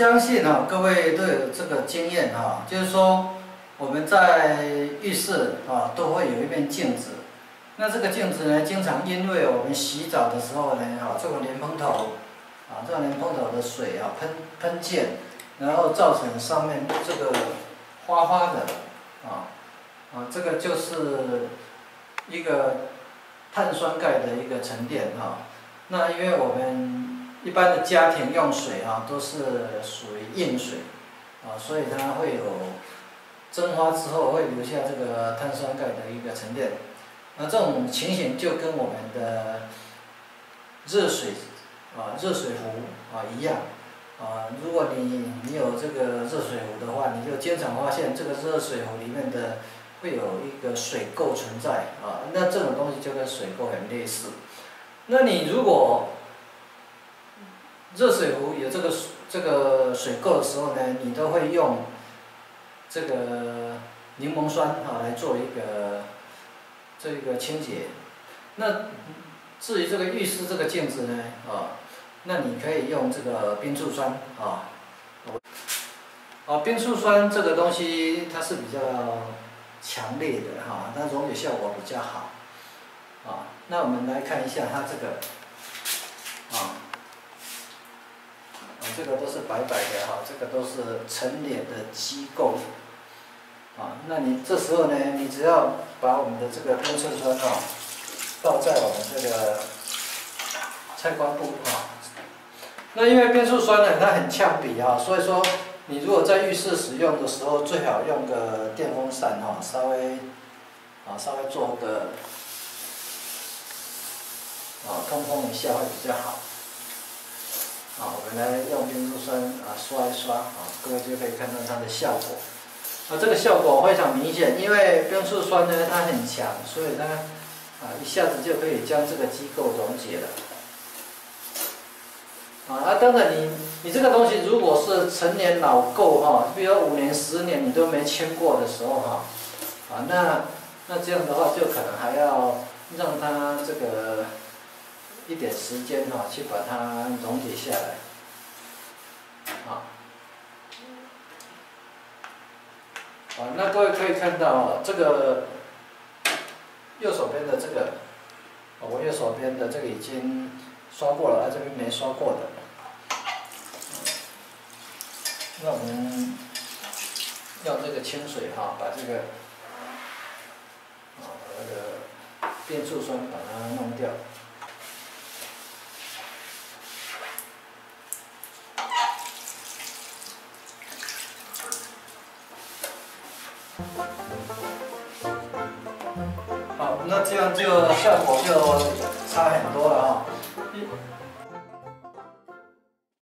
相信哈，各位都有这个经验哈，就是说我们在浴室啊都会有一面镜子，那这个镜子呢，经常因为我们洗澡的时候呢，哈，这个莲蓬头啊，这个莲蓬头的水啊喷喷溅，然后造成上面这个花花的啊啊，这个就是一个碳酸钙的一个沉淀哈。那因为我们一般的家庭用水啊，都是属于硬水，啊，所以它会有蒸发之后会留下这个碳酸钙的一个沉淀。那这种情形就跟我们的热水啊、热水壶啊一样，啊，如果你你有这个热水壶的话，你就经常发现这个热水壶里面的会有一个水垢存在啊，那这种东西就跟水垢很类似。那你如果热水壶有这个这个水垢的时候呢，你都会用这个柠檬酸啊来做一个这个清洁。那至于这个浴室这个镜子呢啊，那你可以用这个冰醋酸啊。啊，冰醋酸这个东西它是比较强烈的哈，它溶解效果比较好。啊，那我们来看一下它这个啊。这个都是白白的哈，这个都是成脸的机构，啊，那你这时候呢，你只要把我们的这个冰醋酸啊，倒在我们这个菜瓜布啊，那因为冰醋酸呢，它很呛鼻啊，所以说你如果在浴室使用的时候，最好用个电风扇哈，稍微啊稍微做个啊通风一下会比较好。啊，我们来用冰醋酸啊刷一刷啊，各位就可以看到它的效果。啊，这个效果非常明显，因为冰醋酸呢它很强，所以呢啊一下子就可以将这个机构溶解了。啊，啊，当然你你这个东西如果是陈年老垢哈，比如五年、十年你都没清过的时候哈，啊那那这样的话就可能还要让它这个。一点时间哈，去把它溶解下来，啊，啊，那各位可以看到啊，这个右手边的这个，我右手边的这个已经刷过了，这边没刷过的，那我们用这个清水哈，把这个，啊，把那个变醋酸把它弄掉。好，那这样就效果就差很多了啊。